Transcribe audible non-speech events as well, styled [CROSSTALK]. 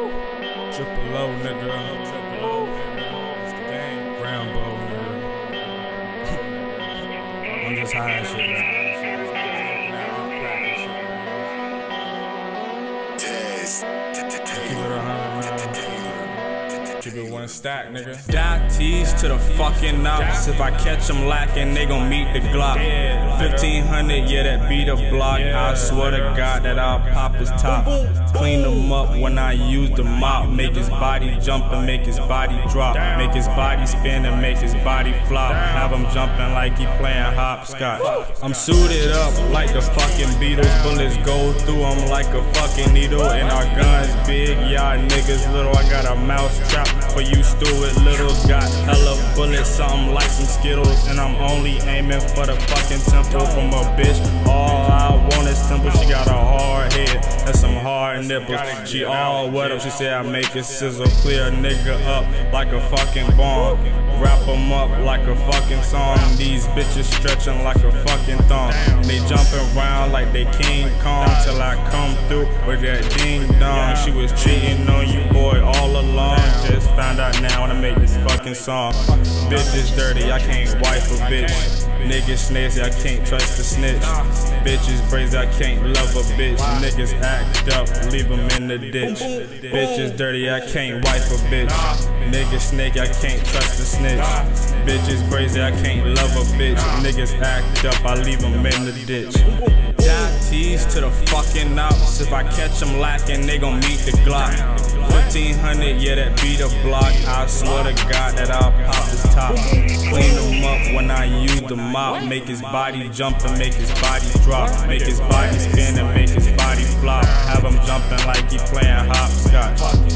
Triple O, nigga. Triple O, nigga. It's the game. Rambo, nigga. [LAUGHS] I'm just high as shit. Keep Keep it one stack, nigga. Dot to the fucking ops. If I catch them lacking, they gon' meet the Glock. 1500, yeah, that beat a block. I swear to God that I'll pop his top. Clean him up when I use the mop. Make his body jump and make his body drop. Make his body spin and make his body flop. Have him jumping like he playing hopscotch. I'm suited up like the fucking Beatles. Bullets go through him like a fucking needle. And our guns big, y'all niggas little. I got a mouse trap for you, Stuart Littles. Got hella bullets, something like some Skittles. And I'm only aiming for the fucking temple from a bitch. All I want is temple. She got a hard head and some hard nipples. She all wet up. She said I make it sizzle. Clear a nigga up like a fucking bomb. Wrap 'em up like a fucking song. These bitches stretching like a fucking thong. They jumping around like they King Kong till I come through with that ding dong. She was cheating on you, boy, all fucking song. Bitch is dirty, I can't wife a bitch. Niggas snitch, I can't trust a snitch. Bitches brazy, I can't love a bitch. Niggas act up, leave them in the ditch. Bitches dirty, I can't wife a bitch. Niggas snake, I can't trust a snitch. Bitches brazy, I can't love a bitch. Niggas act up, I leave them in the ditch. Dot to the fucking ops. If I catch them lacking, they gon' meet the Glock. 1500, yeah, that beat a block. I swear to God that I'll pop his top. Clean him up when I use the mop. Make his body jump and make his body drop. Make his body spin and make his body flop. Have him jumping like he playing hopscotch.